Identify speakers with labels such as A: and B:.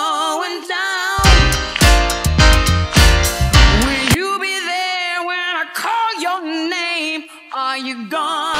A: going down. Will you be there when I call your name? Are you gone?